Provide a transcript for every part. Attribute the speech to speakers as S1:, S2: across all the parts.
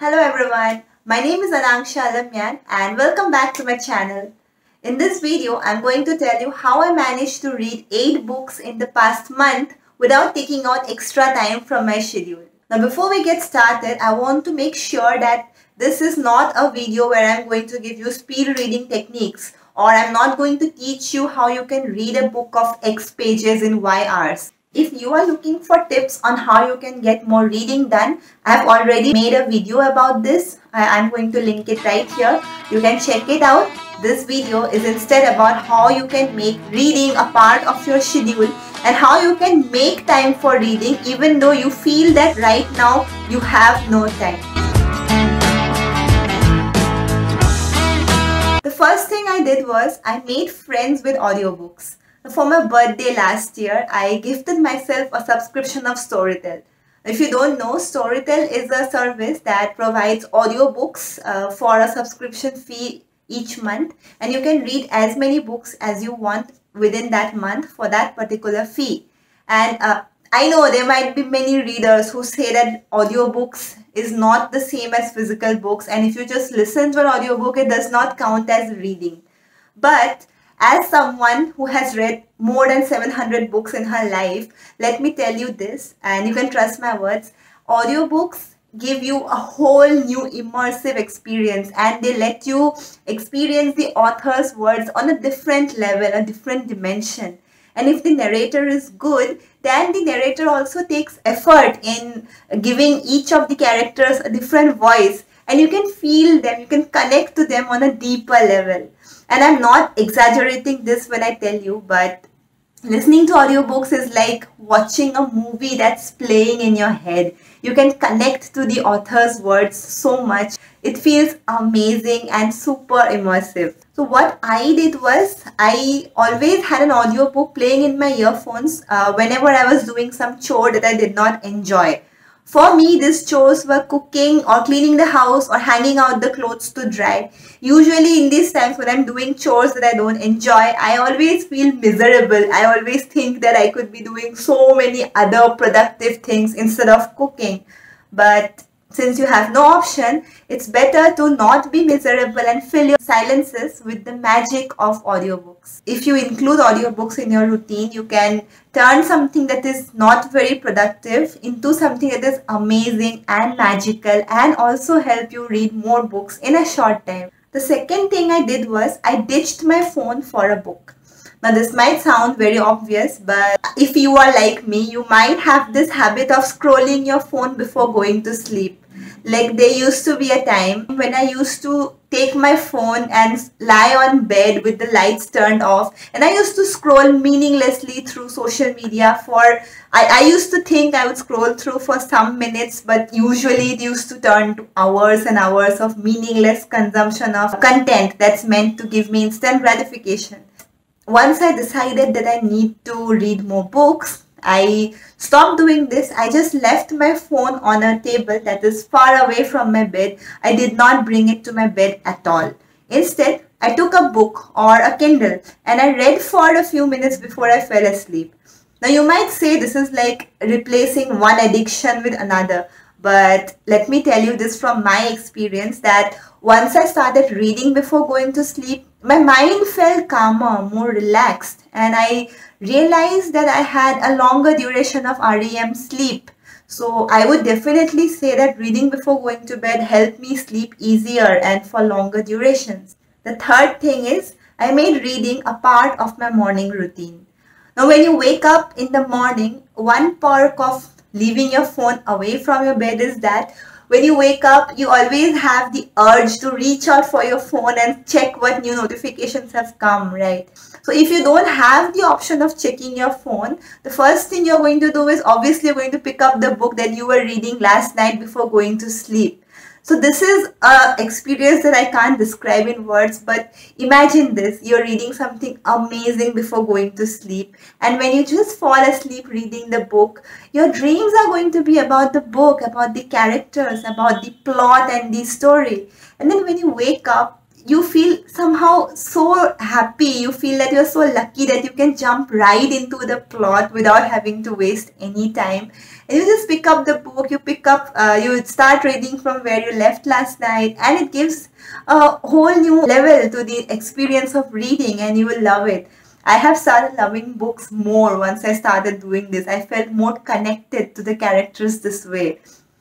S1: Hello everyone, my name is Anangsha Alammyan and welcome back to my channel. In this video, I'm going to tell you how I managed to read 8 books in the past month without taking out extra time from my schedule. Now before we get started, I want to make sure that this is not a video where I'm going to give you speed reading techniques or I'm not going to teach you how you can read a book of X pages in Y hours. If you are looking for tips on how you can get more reading done, I have already made a video about this. I am going to link it right here. You can check it out. This video is instead about how you can make reading a part of your schedule and how you can make time for reading even though you feel that right now you have no time. The first thing I did was I made friends with audiobooks. For my birthday last year, I gifted myself a subscription of Storytel. If you don't know, Storytel is a service that provides audiobooks uh, for a subscription fee each month and you can read as many books as you want within that month for that particular fee. And uh, I know there might be many readers who say that audiobooks is not the same as physical books and if you just listen to an audiobook, it does not count as reading. But as someone who has read more than 700 books in her life, let me tell you this, and you can trust my words, audiobooks give you a whole new immersive experience and they let you experience the author's words on a different level, a different dimension. And if the narrator is good, then the narrator also takes effort in giving each of the characters a different voice and you can feel them, you can connect to them on a deeper level. And I'm not exaggerating this when I tell you, but listening to audiobooks is like watching a movie that's playing in your head. You can connect to the author's words so much. It feels amazing and super immersive. So what I did was I always had an audiobook playing in my earphones uh, whenever I was doing some chore that I did not enjoy. For me, these chores were cooking or cleaning the house or hanging out the clothes to dry. Usually in these times when I'm doing chores that I don't enjoy, I always feel miserable. I always think that I could be doing so many other productive things instead of cooking. But since you have no option, it's better to not be miserable and fill your silences with the magic of audiobooks. If you include audiobooks in your routine, you can turn something that is not very productive into something that is amazing and magical and also help you read more books in a short time. The second thing I did was I ditched my phone for a book. Now this might sound very obvious but if you are like me you might have this habit of scrolling your phone before going to sleep. Like there used to be a time when I used to take my phone and lie on bed with the lights turned off and I used to scroll meaninglessly through social media for I, I used to think I would scroll through for some minutes but usually it used to turn to hours and hours of meaningless consumption of content that's meant to give me instant gratification. Once I decided that I need to read more books, I stopped doing this. I just left my phone on a table that is far away from my bed. I did not bring it to my bed at all. Instead, I took a book or a Kindle and I read for a few minutes before I fell asleep. Now you might say this is like replacing one addiction with another. But let me tell you this from my experience that once I started reading before going to sleep, my mind felt calmer, more relaxed, and I realized that I had a longer duration of REM sleep. So I would definitely say that reading before going to bed helped me sleep easier and for longer durations. The third thing is I made reading a part of my morning routine. Now when you wake up in the morning, one perk of leaving your phone away from your bed is that when you wake up, you always have the urge to reach out for your phone and check what new notifications have come, right? So if you don't have the option of checking your phone, the first thing you're going to do is obviously going to pick up the book that you were reading last night before going to sleep. So this is a experience that I can't describe in words, but imagine this. You're reading something amazing before going to sleep. And when you just fall asleep reading the book, your dreams are going to be about the book, about the characters, about the plot and the story. And then when you wake up, you feel somehow so happy you feel that you're so lucky that you can jump right into the plot without having to waste any time and you just pick up the book you pick up uh, you start reading from where you left last night and it gives a whole new level to the experience of reading and you will love it I have started loving books more once I started doing this. I felt more connected to the characters this way.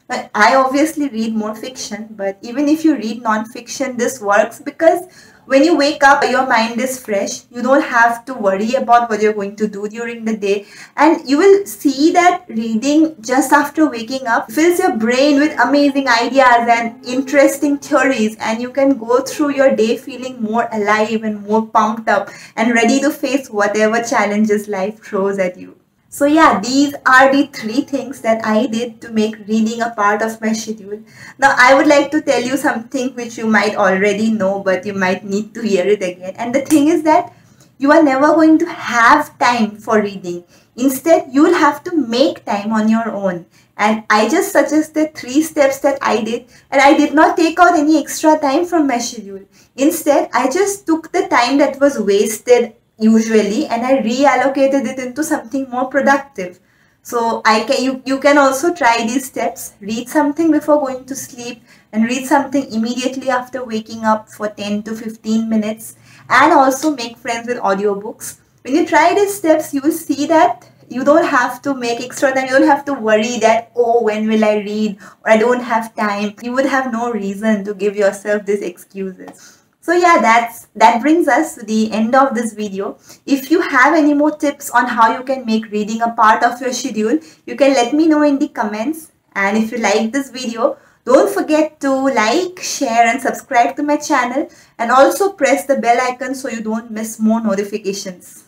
S1: I obviously read more fiction, but even if you read non-fiction, this works because when you wake up, your mind is fresh. You don't have to worry about what you're going to do during the day. And you will see that reading just after waking up fills your brain with amazing ideas and interesting theories. And you can go through your day feeling more alive and more pumped up and ready to face whatever challenges life throws at you. So yeah, these are the three things that I did to make reading a part of my schedule. Now I would like to tell you something which you might already know but you might need to hear it again. And the thing is that you are never going to have time for reading. Instead, you will have to make time on your own. And I just suggested three steps that I did and I did not take out any extra time from my schedule. Instead, I just took the time that was wasted usually and I reallocated it into something more productive. So I can you, you can also try these steps. Read something before going to sleep and read something immediately after waking up for 10 to 15 minutes and also make friends with audiobooks. When you try these steps, you will see that you don't have to make extra time. You don't have to worry that, oh, when will I read or I don't have time. You would have no reason to give yourself these excuses. So yeah, that's that brings us to the end of this video. If you have any more tips on how you can make reading a part of your schedule, you can let me know in the comments. And if you like this video, don't forget to like, share and subscribe to my channel and also press the bell icon so you don't miss more notifications.